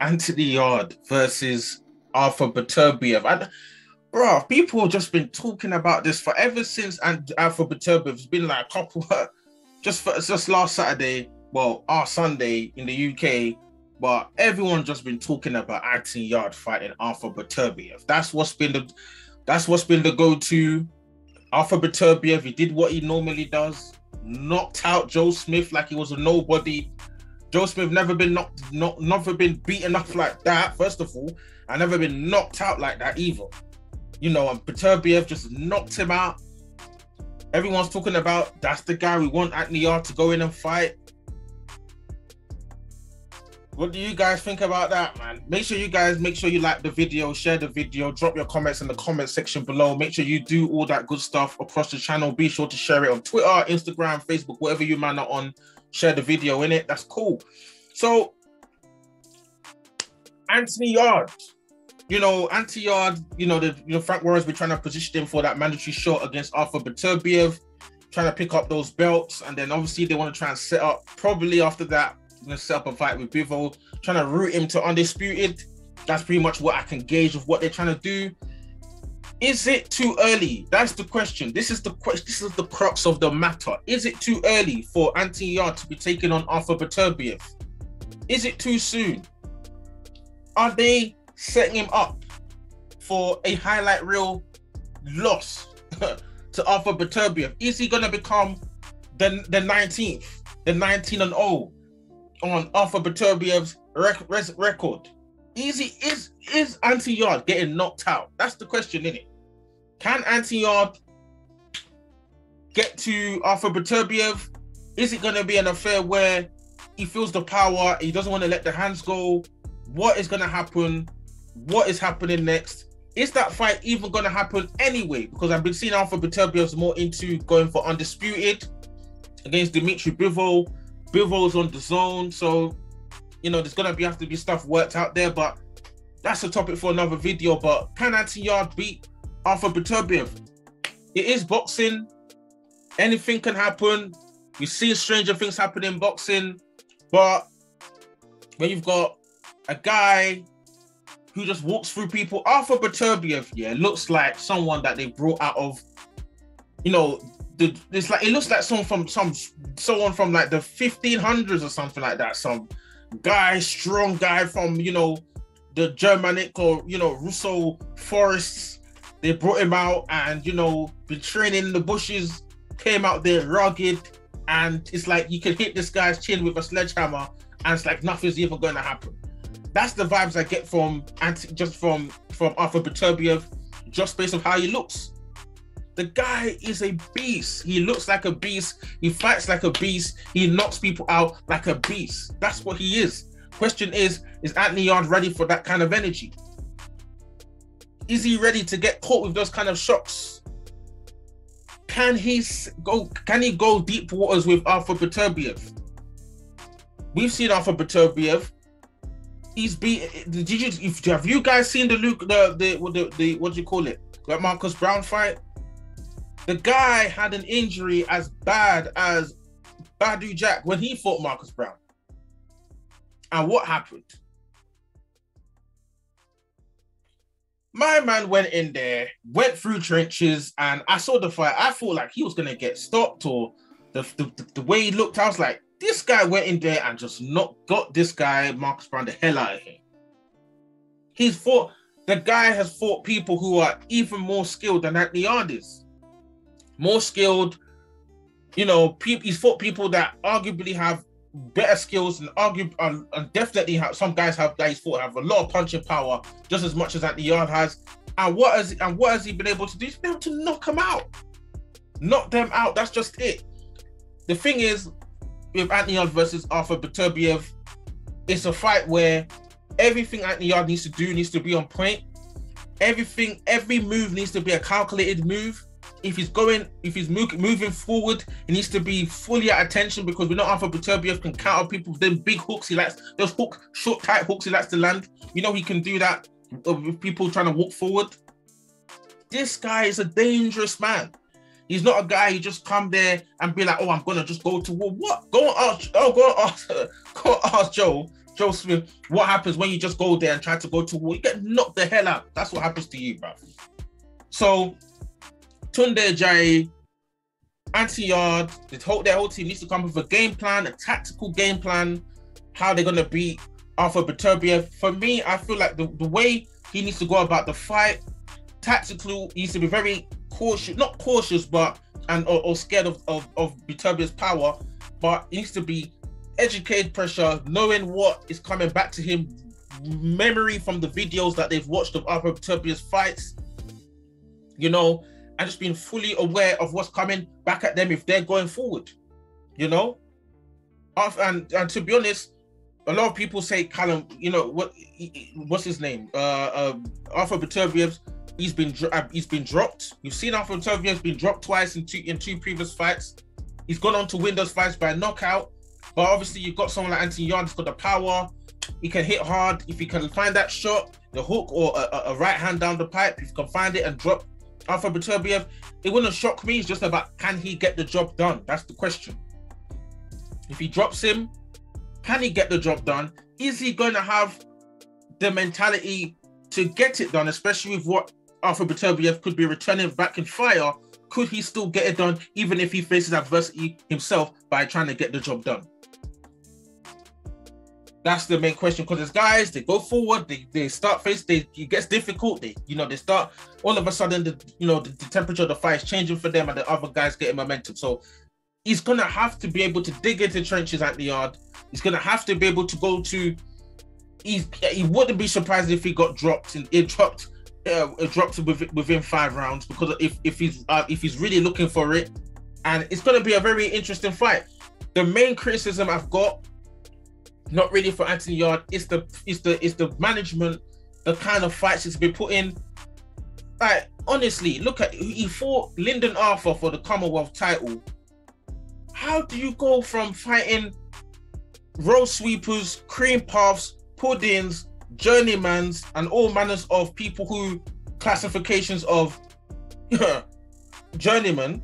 Anthony Yarde versus Arthur Beterbiev. And bro, people have just been talking about this forever since and Arthur Beterbiev. It's been like a couple just for, just last Saturday, well, our Sunday in the UK, but everyone's just been talking about Anthony Yarde fighting Arthur Beterbiev. That's what's been the that's what's been the go-to. Arthur Beterbiev, he did what he normally does, knocked out Joe Smith like he was a nobody. Joe Smith never been knocked, not never been beaten up like that. First of all, I never been knocked out like that either. You know, and Beterbiev just knocked him out. Everyone's talking about that's the guy we want Anthony Yarde to go in and fight. What do you guys think about that, man? Make sure you guys make sure you like the video, share the video, drop your comments in the comment section below. Make sure you do all that good stuff across the channel. Be sure to share it on Twitter, Instagram, Facebook, whatever you man are on. Share the video in it. That's cool. So, Anthony Yarde, you know, Anthony Yarde, you know, the you know Frank Warren's been trying to position him for that mandatory shot against Arthur Beterbiev, trying to pick up those belts, and then obviously they want to try and set up probably after that gonna set up a fight with Bivol, trying to root him to undisputed. That's pretty much what I can gauge of what they're trying to do. Is it too early? That's the question. This is the question. This is the crux of the matter. Is it too early for Anthony Yarde to be taking on Arthur Beterbiev? Is it too soon? Are they setting him up for a highlight reel loss to Arthur Beterbiev? Is he gonna become the the 19th, the 19 and 0 on Arthur Beterbiev's rec- record. Easy is is Anthony Yarde getting knocked out? That's the question, isn't it? Can Anthony Yarde get to Arthur Beterbiev? Is it going to be an affair where he feels the power, he doesn't want to let the hands go? What is going to happen? What is happening next? Is that fight even going to happen anyway? Because I've been seeing Arthur Beterbiev's more into going for undisputed against Dimitri Bivol. Bivol's on the zone, so you know there's gonna be have to be stuff worked out there. But that's a topic for another video. But can Yarde beat Arthur Beterbiev? It is boxing. Anything can happen. We've seen stranger things happen in boxing, but when you've got a guy who just walks through people, Arthur Beterbiev, yeah, looks like someone that they brought out of, you know, the it's like it looks like someone from some someone from like the 1500s or something like that. Some guy, strong guy from you know the Germanic or you know Russo forests. They brought him out and you know been training in the bushes. Came out there rugged, and it's like you can hit this guy's chin with a sledgehammer, and it's like nothing's even going to happen. That's the vibes I get from just from from Arthur Beterbiev, just based on how he looks. The guy is a beast. He looks like a beast. He fights like a beast. He knocks people out like a beast. That's what he is. Question is, is Anthony Yarde ready for that kind of energy? Is he ready to get caught with those kind of shocks? Can he go? Can he go deep waters with Arthur Beterbiev? We've seen Arthur Beterbiev. He's beat. Did you? Have you guys seen the Luke? The the the, the what do you call it? That Marcus Browne fight? The guy had an injury as bad as Badou Jack when he fought Marcus Browne. And what happened? My man went in there, went through trenches, and I saw the fight. I thought like he was gonna get stopped, or the, the, the way he looked, I was like, this guy went in there and just not got this guy, Marcus Browne the hell out of him. He's fought the guy has fought people who are even more skilled than Anthony Yarde is more skilled. You know, people he's fought people that arguably have better skills and argue and, and definitely have some guys have that he's fought have a lot of punching power just as much as Anthony Yarde has. And what has and what has he been able to do? He's been able to knock them out, knock them out. That's just it. The thing is, with Anthony Yarde versus Arthur Beterbiev, it's a fight where everything Anthony Yarde needs to do needs to be on point. Everything, every move needs to be a calculated move if he's going, if he's moving forward, he needs to be fully at attention because we know Arthur Beterbiev can counter people with them big hooks. He likes those hook, short, tight hooks. He likes to land. You know he can do that with people trying to walk forward. This guy is a dangerous man. He's not a guy who just come there and be like, "Oh, I'm gonna just go to war." What? Go and ask. Oh, go and ask. Go and ask Joe Joe Smith, what happens when you just go there and try to go to war? You get knocked the hell out. That's what happens to you, bro. So Tunde Ajayi, Anthony Yarde, the whole their whole team needs to come up with a game plan, a tactical game plan, how they're gonna beat Arthur Beterbiev. For me, I feel like the, the way he needs to go about the fight, tactically, he needs to be very cautious, not cautious, but and or, or scared of, of, of power, but he needs to be educated pressure, knowing what is coming back to him, memory from the videos that they've watched of Arthur Beterbiev's fights, you know, and just being fully aware of what's coming back at them if they're going forward, you know. And and to be honest, a lot of people say Callum, you know what? What's his name? Uh, um, Arthur Beterbiev. He's been uh, he's been dropped. You've seen Arthur Beterbiev's been dropped twice in two in two previous fights. He's gone on to win those fights by knockout. But obviously, you've got someone like Anthony Yarde's got the power. He can hit hard. If he can find that shot, the hook or a, a right hand down the pipe, if he can find it and drop Arthur Beterbiev, it wouldn't shock me. It's just about can he get the job done? That's the question. If he drops him, can he get the job done? Is he going to have the mentality to get it done, especially with what Arthur Beterbiev could be returning back in fire? Could he still get it done, even if he faces adversity himself by trying to get the job done? That's the main question because as guys, they go forward, they, they start face, they it gets difficult. They you know they start all of a sudden the you know the, the temperature of the fight is changing for them, and the other guys getting momentum. So he's gonna have to be able to dig into trenches at the yard. He's gonna have to be able to go to. He he wouldn't be surprised if he got dropped and it dropped uh, dropped within, within five rounds because if if he's uh, if he's really looking for it, and it's gonna be a very interesting fight. The main criticism I've got, not really for Anthony Yarde, It's the is the is the management, the kind of fights he's been put in. Like honestly, look at he fought Lyndon Arthur for the Commonwealth title how do you go from fighting road sweepers, cream puffs, puddings, journeymans, and all manners of people who classifications of journeyman?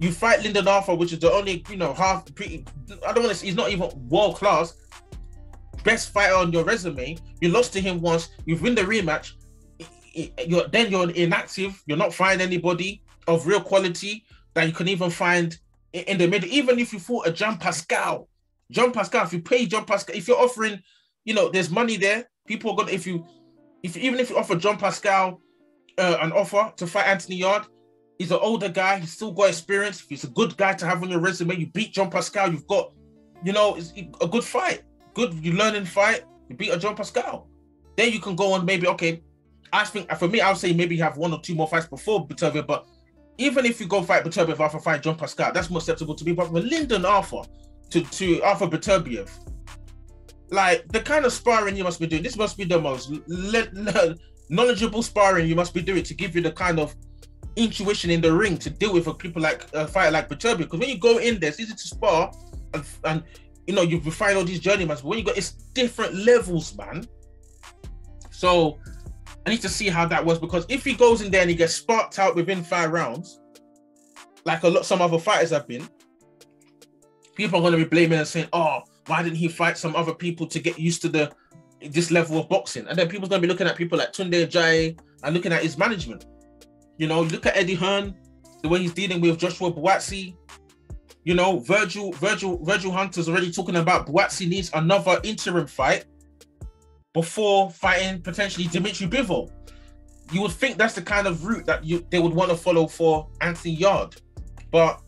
You fight Lyndon Arthur, which is the only, you know, half pretty. I don't want to. He's not even world class. Best fighter on your resume. You lost to him once. You've win the rematch. You're then you're inactive. You're not finding anybody of real quality that you can even find in the middle, even if you fought a Jean Pascal, Jean Pascal, if you pay Jean Pascal, if you're offering, you know, there's money there, people are gonna if you if even if you offer Jean Pascal uh, an offer to fight Anthony Yarde, he's an older guy, he's still got experience, he's a good guy to have on your resume. You beat John Pascal, you've got, you know, a good fight. Good, you learn and fight, you beat a Jean Pascal. Then you can go on maybe, okay. I think for me, I would say maybe you have one or two more fights before Beterbiev, but even if you go fight Beterbiev after fight John Pascal, that's more acceptable to me. But with Lyndon Arthur to, to Arthur Beterbiev, like the kind of sparring you must be doing, this must be the most le- le- knowledgeable sparring you must be doing to give you the kind of intuition in the ring to deal with a people like a fighter like Beterbiev. Because when you go in there, it's easy to spar and, and you know you find all these journeymans, but when you got it's different levels, man. So I need to see how that was because if he goes in there and he gets sparked out within five rounds, like a lot some other fighters have been, people are going to be blaming and saying, "Oh, why didn't he fight some other people to get used to the this level of boxing?" And then people's going to be looking at people like Tunde Ajayi and looking at his management. You know, look at Eddie Hearn, the way he's dealing with Joshua Buatsi. You know, Virgil, Virgil, Virgil Hunter's already talking about Buatsi needs another interim fight before fighting potentially Dimitri Bivol. You would think that's the kind of route that you they would want to follow for Anthony Yarde. But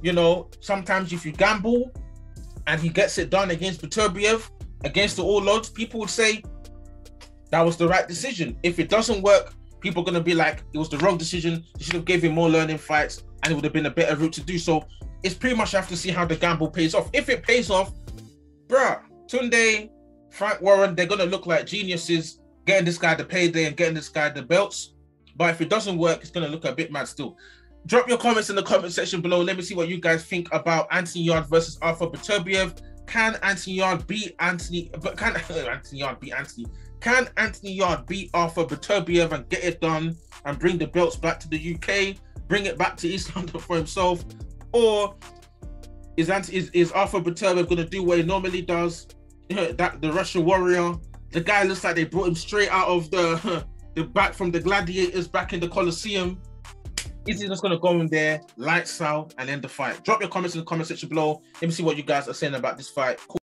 you know, sometimes if you gamble and he gets it done against Beterbiev, against the all odds, people would say that was the right decision. If it doesn't work, people are gonna be like, it was the wrong decision. You should have gave him more learning fights, and it would have been a better route to do so. It's pretty much have to see how the gamble pays off. If it pays off, bruh, Tunde Frank Warren, they're gonna look like geniuses getting this guy the payday and getting this guy the belts. But if it doesn't work, it's gonna look a bit mad still. Drop your comments in the comment section below. Let me see what you guys think about Anthony Yarde versus Arthur Beterbiev. Can Anthony Yarde beat Anthony? But can Anthony Yarde beat Anthony? Can Anthony Yarde beat Arthur Beterbiev and get it done and bring the belts back to the UK, bring it back to East London for himself, or is is, is Arthur Beterbiev going to do what he normally does that the Russian warrior. The guy looks like they brought him straight out of the the back from the gladiators back in the Colosseum. Is he just gonna go in there, lights out, and end the fight? Drop your comments in the comment section below. Let me see what you guys are saying about this fight.